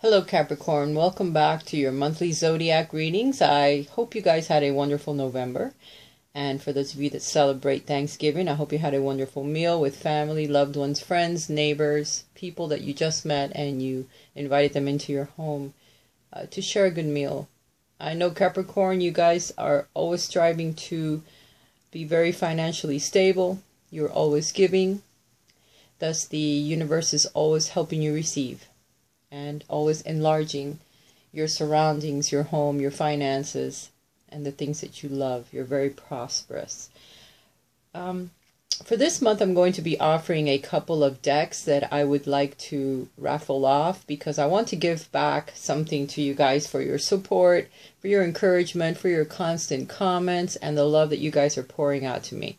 Hello, Capricorn. Welcome back to your monthly zodiac readings. I hope you guys had a wonderful November. And for those of you that celebrate Thanksgiving, I hope you had a wonderful meal with family, loved ones, friends, neighbors, people that you just met, and you invited them into your home uh, to share a good meal. I know, Capricorn, you guys are always striving to be very financially stable. You're always giving. Thus, the universe is always helping you receive and always enlarging your surroundings, your home, your finances, and the things that you love. You're very prosperous. Um, for this month, I'm going to be offering a couple of decks that I would like to raffle off because I want to give back something to you guys for your support, for your encouragement, for your constant comments, and the love that you guys are pouring out to me.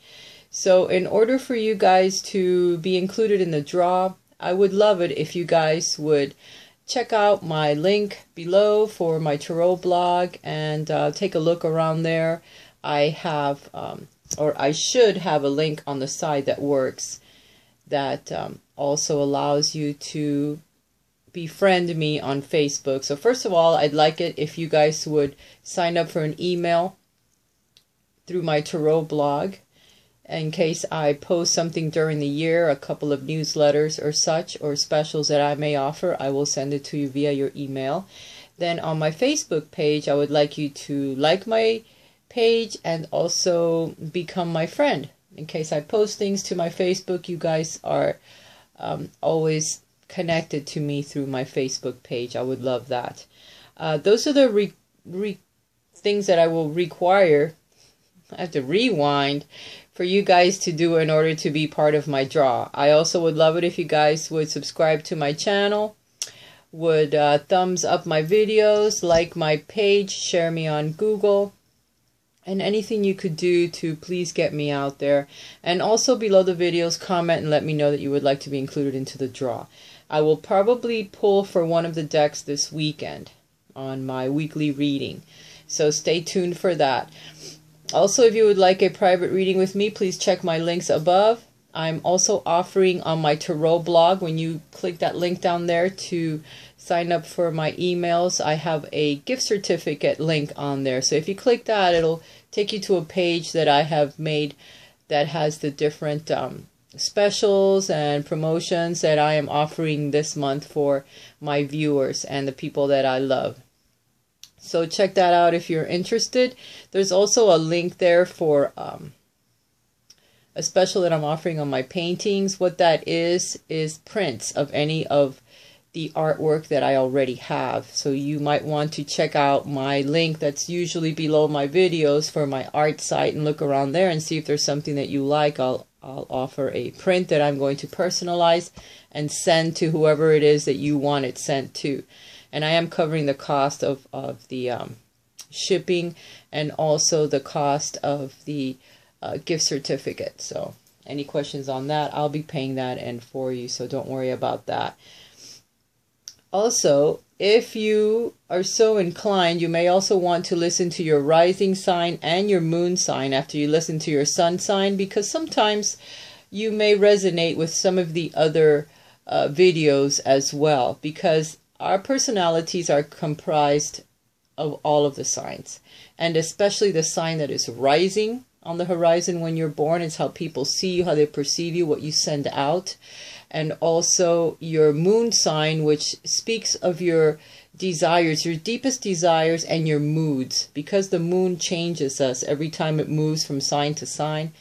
So, in order for you guys to be included in the draw, I would love it if you guys would check out my link below for my tarot blog and uh, take a look around there. I have, um, or I should have a link on the side that works that um, also allows you to befriend me on Facebook. So first of all, I'd like it if you guys would sign up for an email through my tarot blog in case I post something during the year, a couple of newsletters or such, or specials that I may offer, I will send it to you via your email. Then on my Facebook page, I would like you to like my page and also become my friend. In case I post things to my Facebook, you guys are um, always connected to me through my Facebook page. I would love that. Uh, those are the re- re- things that I will require. I have to rewind for you guys to do in order to be part of my draw. I also would love it if you guys would subscribe to my channel, would uh, thumbs up my videos, like my page, share me on Google, and anything you could do to please get me out there. And also below the videos, comment and let me know that you would like to be included into the draw. I will probably pull for one of the decks this weekend on my weekly reading. So stay tuned for that. Also, if you would like a private reading with me, please check my links above. I'm also offering on my Tarot blog, when you click that link down there to sign up for my emails, I have a gift certificate link on there. So if you click that, it'll take you to a page that I have made that has the different um, specials and promotions that I am offering this month for my viewers and the people that I love. So check that out if you're interested. There's also a link there for um, a special that I'm offering on my paintings. What that is, is prints of any of the artwork that I already have. So you might want to check out my link that's usually below my videos for my art site and look around there and see if there's something that you like. I'll, I'll offer a print that I'm going to personalize and send to whoever it is that you want it sent to and I am covering the cost of, of the um, shipping and also the cost of the uh, gift certificate. So any questions on that, I'll be paying that and for you, so don't worry about that. Also, if you are so inclined, you may also want to listen to your rising sign and your moon sign after you listen to your sun sign because sometimes you may resonate with some of the other uh, videos as well because our personalities are comprised of all of the signs, and especially the sign that is rising on the horizon when you're born is how people see you, how they perceive you, what you send out, and also your moon sign, which speaks of your desires, your deepest desires, and your moods. Because the moon changes us every time it moves from sign to sign,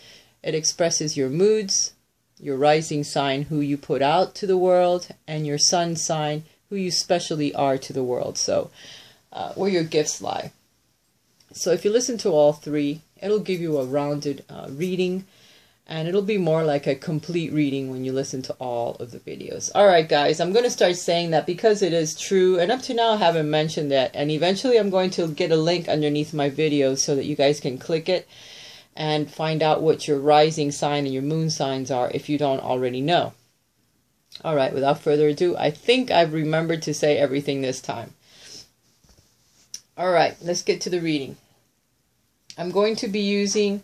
it expresses your moods, your rising sign, who you put out to the world, and your sun sign, who you specially are to the world. So, uh, where your gifts lie. So, if you listen to all three, it'll give you a rounded uh, reading and it'll be more like a complete reading when you listen to all of the videos. All right, guys, I'm going to start saying that because it is true, and up to now I haven't mentioned that, and eventually I'm going to get a link underneath my videos so that you guys can click it and find out what your rising sign and your moon signs are if you don't already know. All right, without further ado, I think I've remembered to say everything this time. All right, let's get to the reading. I'm going to be using,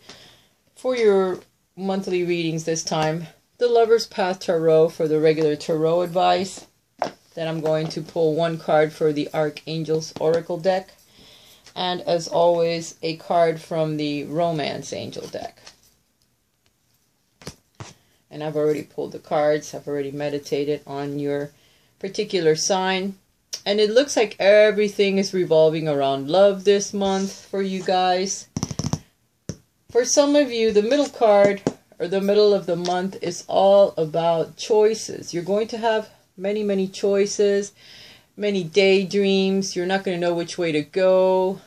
for your monthly readings this time, the Lover's Path Tarot for the regular tarot advice. Then I'm going to pull one card for the Archangel's Oracle deck. And as always, a card from the Romance Angel deck. And I've already pulled the cards. I've already meditated on your particular sign. And it looks like everything is revolving around love this month for you guys. For some of you, the middle card or the middle of the month is all about choices. You're going to have many, many choices, many daydreams. You're not going to know which way to go.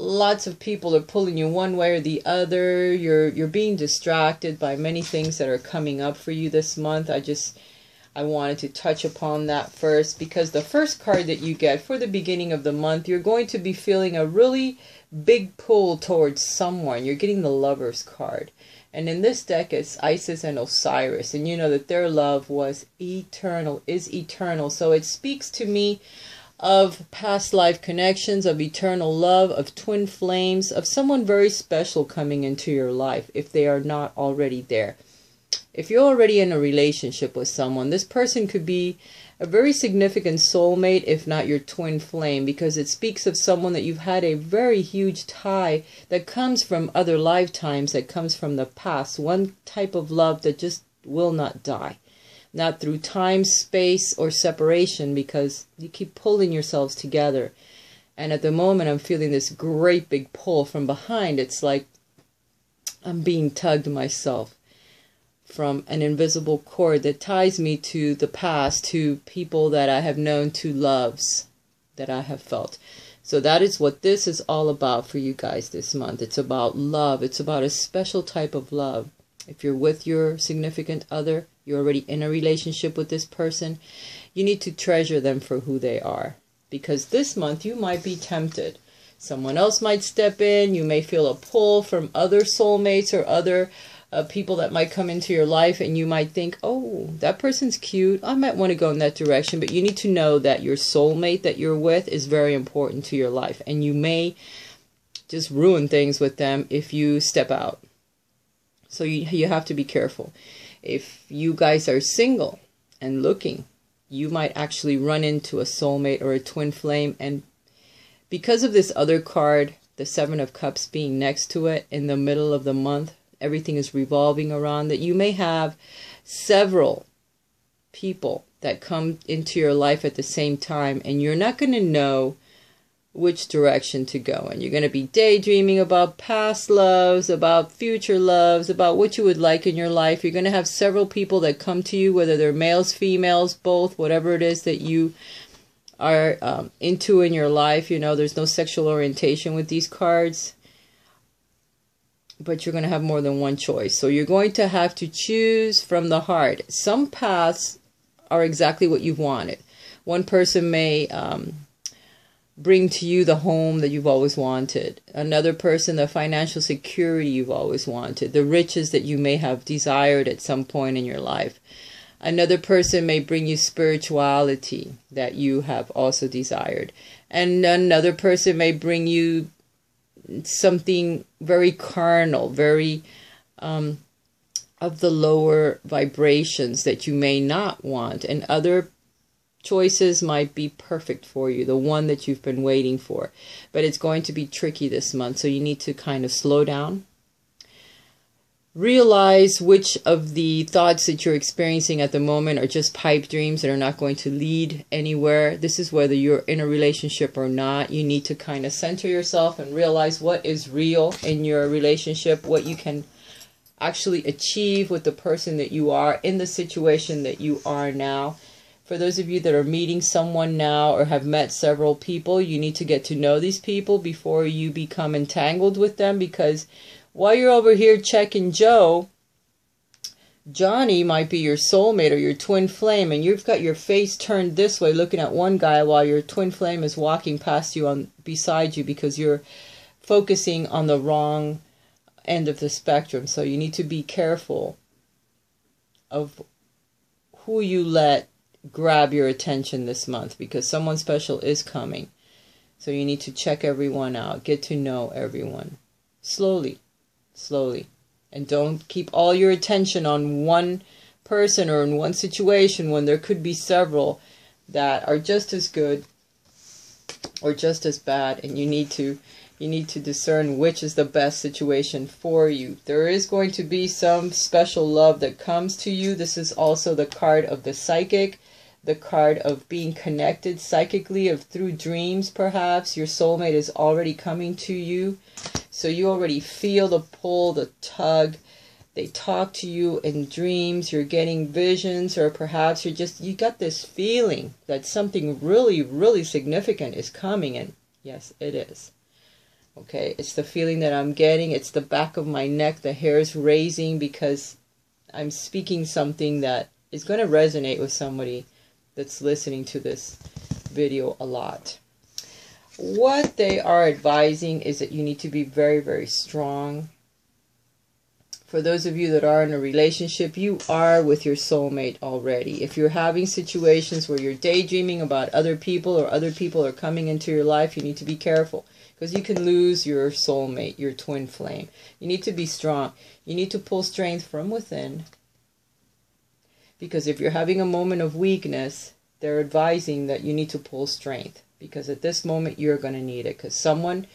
Lots of people are pulling you one way or the other. You're you're being distracted by many things that are coming up for you this month. I just I wanted to touch upon that first because the first card that you get for the beginning of the month, you're going to be feeling a really big pull towards someone. You're getting the lover's card. And in this deck, it's Isis and Osiris. And you know that their love was eternal, is eternal. So it speaks to me of past life connections, of eternal love, of twin flames, of someone very special coming into your life if they are not already there. If you're already in a relationship with someone, this person could be a very significant soulmate, if not your twin flame, because it speaks of someone that you've had a very huge tie that comes from other lifetimes, that comes from the past. One type of love that just will not die. Not through time, space, or separation, because you keep pulling yourselves together. And at the moment, I'm feeling this great big pull from behind. It's like I'm being tugged myself from an invisible cord that ties me to the past, to people that I have known, to loves that I have felt. So that is what this is all about for you guys this month. It's about love. It's about a special type of love. If you're with your significant other, you're already in a relationship with this person, you need to treasure them for who they are. Because this month you might be tempted. Someone else might step in. You may feel a pull from other soulmates or other uh, people that might come into your life and you might think, oh, that person's cute. I might want to go in that direction. But you need to know that your soulmate that you're with is very important to your life. And you may just ruin things with them if you step out. So you, you have to be careful. If you guys are single and looking, you might actually run into a soulmate or a twin flame. And because of this other card, the Seven of Cups being next to it in the middle of the month, everything is revolving around, that you may have several people that come into your life at the same time, and you're not going to know which direction to go and You're going to be daydreaming about past loves, about future loves, about what you would like in your life. You're going to have several people that come to you, whether they're males, females, both, whatever it is that you are um, into in your life. You know, there's no sexual orientation with these cards but you're going to have more than one choice. So you're going to have to choose from the heart. Some paths are exactly what you've wanted. One person may um, bring to you the home that you've always wanted. Another person, the financial security you've always wanted, the riches that you may have desired at some point in your life. Another person may bring you spirituality that you have also desired. And another person may bring you something very carnal, very um, of the lower vibrations that you may not want, and other choices might be perfect for you, the one that you've been waiting for. But it's going to be tricky this month, so you need to kind of slow down realize which of the thoughts that you're experiencing at the moment are just pipe dreams that are not going to lead anywhere. This is whether you're in a relationship or not. You need to kind of center yourself and realize what is real in your relationship, what you can actually achieve with the person that you are in the situation that you are now. For those of you that are meeting someone now or have met several people, you need to get to know these people before you become entangled with them because while you're over here checking Joe, Johnny might be your soulmate or your twin flame, and you've got your face turned this way looking at one guy while your twin flame is walking past you on beside you because you're focusing on the wrong end of the spectrum. So you need to be careful of who you let grab your attention this month because someone special is coming. So you need to check everyone out, get to know everyone slowly slowly. And don't keep all your attention on one person or in one situation when there could be several that are just as good or just as bad and you need to you need to discern which is the best situation for you. There is going to be some special love that comes to you. This is also the card of the psychic, the card of being connected psychically of through dreams perhaps. Your soulmate is already coming to you. So you already feel the pull, the tug. They talk to you in dreams, you're getting visions or perhaps you're just you got this feeling that something really really significant is coming and yes, it is. Okay, it's the feeling that I'm getting. It's the back of my neck, the hair's raising because I'm speaking something that is going to resonate with somebody that's listening to this video a lot. What they are advising is that you need to be very, very strong. For those of you that are in a relationship, you are with your soulmate already. If you're having situations where you're daydreaming about other people or other people are coming into your life, you need to be careful because you can lose your soulmate, your twin flame. You need to be strong. You need to pull strength from within. Because if you're having a moment of weakness, they're advising that you need to pull strength. Because at this moment, you're going to need it. Because someone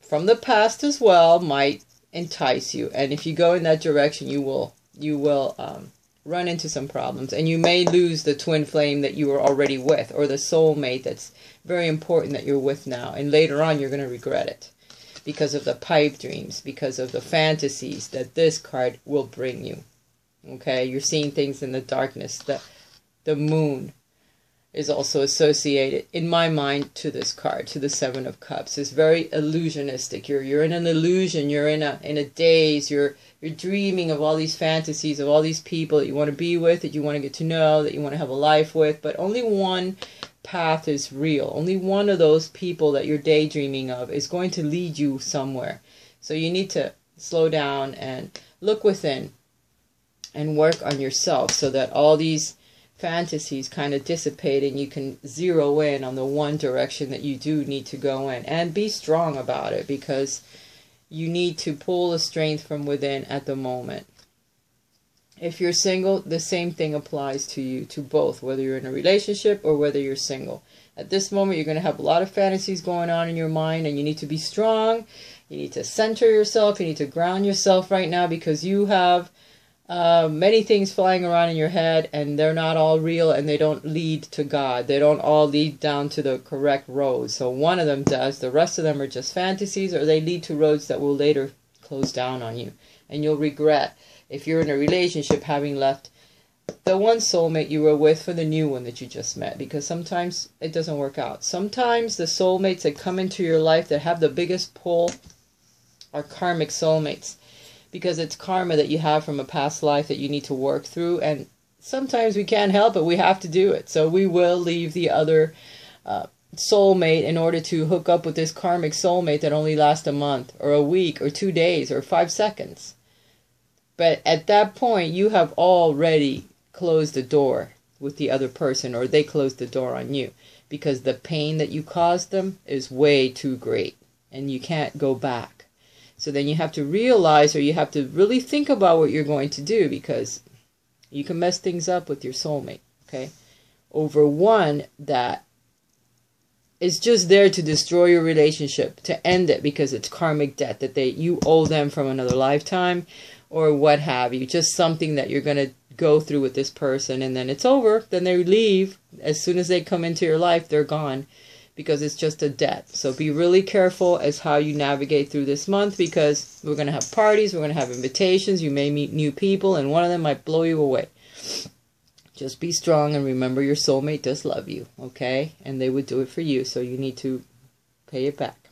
from the past as well might entice you. And if you go in that direction, you will, you will um, run into some problems and you may lose the twin flame that you were already with or the soulmate that's very important that you're with now and later on you're going to regret it because of the pipe dreams because of the fantasies that this card will bring you. Okay? You're seeing things in the darkness the the moon is also associated in my mind to this card to the seven of cups. It's very illusionistic. You're you're in an illusion. You're in a in a daze. You're you're dreaming of all these fantasies of all these people that you want to be with that you want to get to know that you want to have a life with. But only one path is real. Only one of those people that you're daydreaming of is going to lead you somewhere. So you need to slow down and look within and work on yourself so that all these fantasies kind of dissipate and you can zero in on the one direction that you do need to go in and be strong about it because you need to pull the strength from within at the moment. If you're single, the same thing applies to you, to both, whether you're in a relationship or whether you're single. At this moment, you're going to have a lot of fantasies going on in your mind, and you need to be strong. You need to center yourself. You need to ground yourself right now because you have uh, many things flying around in your head and they're not all real and they don't lead to God. They don't all lead down to the correct road. So one of them does. The rest of them are just fantasies or they lead to roads that will later close down on you. And you'll regret if you're in a relationship having left the one soulmate you were with for the new one that you just met because sometimes it doesn't work out. Sometimes the soulmates that come into your life that have the biggest pull are karmic soulmates because it's karma that you have from a past life that you need to work through. And sometimes we can't help it, we have to do it. So we will leave the other uh, soulmate in order to hook up with this karmic soulmate that only lasts a month or a week or two days or five seconds. But at that point, you have already closed the door with the other person or they closed the door on you because the pain that you caused them is way too great and you can't go back. So then you have to realize or you have to really think about what you're going to do because you can mess things up with your soulmate, okay? Over one that is just there to destroy your relationship, to end it because it's karmic debt that they you owe them from another lifetime or what have you. Just something that you're going to go through with this person and then it's over. Then they leave. As soon as they come into your life, they're gone because it's just a debt. So be really careful as how you navigate through this month because we're going to have parties, we're going to have invitations, you may meet new people, and one of them might blow you away. Just be strong and remember your soulmate does love you, okay? And they would do it for you, so you need to pay it back.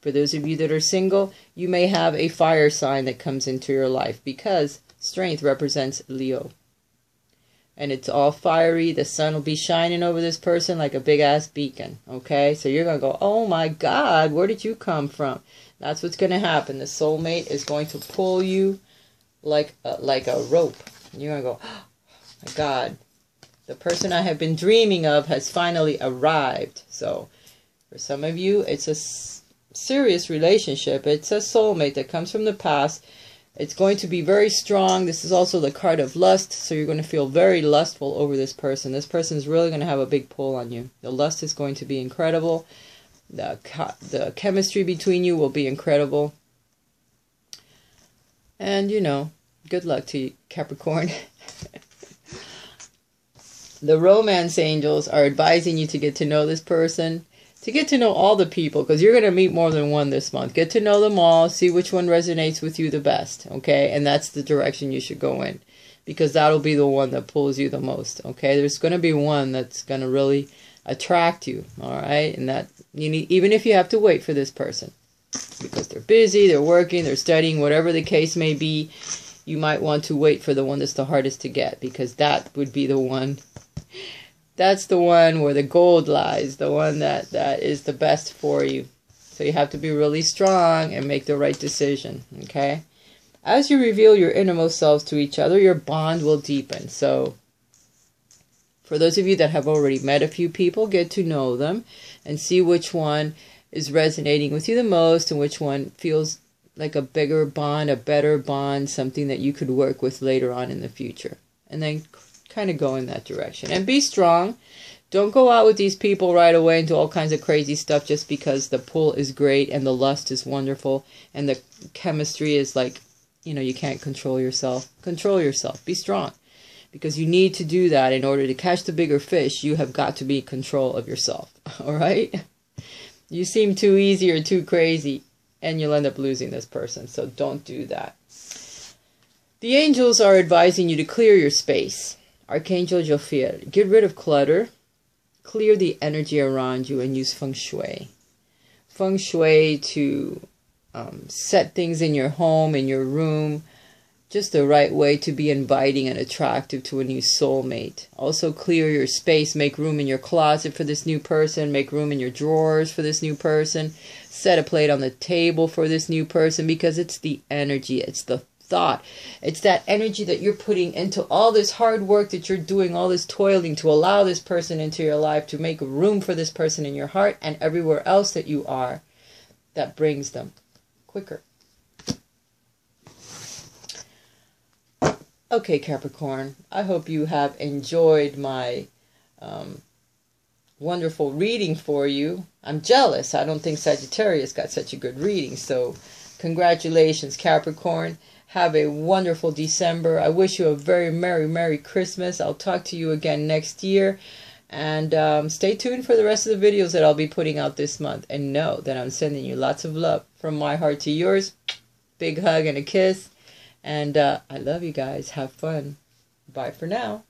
For those of you that are single, you may have a fire sign that comes into your life because strength represents Leo and it's all fiery. The sun will be shining over this person like a big ass beacon. Okay, so you're gonna go, oh my God, where did you come from? That's what's gonna happen. The soulmate is going to pull you like a, like a rope. You're gonna go, oh my God, the person I have been dreaming of has finally arrived. So, for some of you, it's a serious relationship. It's a soulmate that comes from the past It's going to be very strong. This is also the card of lust, so you're going to feel very lustful over this person. This person is really going to have a big pull on you. The lust is going to be incredible. The, the chemistry between you will be incredible. And, you know, good luck to you, Capricorn. the romance angels are advising you to get to know this person to get to know all the people because you're going to meet more than one this month. Get to know them all, see which one resonates with you the best, okay? And that's the direction you should go in because that'll be the one that pulls you the most, okay? There's going to be one that's going to really attract you, all right? And that you need even if you have to wait for this person because they're busy, they're working, they're studying, whatever the case may be, you might want to wait for the one that's the hardest to get because that would be the one that's the one where the gold lies, the one that, that is the best for you. So you have to be really strong and make the right decision, okay? As you reveal your innermost selves to each other, your bond will deepen. So for those of you that have already met a few people, get to know them and see which one is resonating with you the most and which one feels like a bigger bond, a better bond, something that you could work with later on in the future. And then kind of go in that direction. And be strong. Don't go out with these people right away and do all kinds of crazy stuff just because the pull is great and the lust is wonderful and the chemistry is like, you know, you can't control yourself. Control yourself. Be strong. Because you need to do that in order to catch the bigger fish. You have got to be in control of yourself. All right? You seem too easy or too crazy and you'll end up losing this person. So don't do that. The angels are advising you to clear your space. Archangel Jophiel, get rid of clutter, clear the energy around you, and use feng shui. Feng shui to um, set things in your home, in your room, just the right way to be inviting and attractive to a new soulmate. Also, clear your space, make room in your closet for this new person, make room in your drawers for this new person, set a plate on the table for this new person because it's the energy, it's the thought. It's that energy that you're putting into all this hard work that you're doing, all this toiling to allow this person into your life, to make room for this person in your heart and everywhere else that you are that brings them quicker. Okay, Capricorn, I hope you have enjoyed my um, wonderful reading for you. I'm jealous. I don't think Sagittarius got such a good reading. So, congratulations, Capricorn. Have a wonderful December. I wish you a very Merry, Merry Christmas. I'll talk to you again next year. And um, stay tuned for the rest of the videos that I'll be putting out this month. And know that I'm sending you lots of love from my heart to yours. Big hug and a kiss. And uh, I love you guys. Have fun. Bye for now.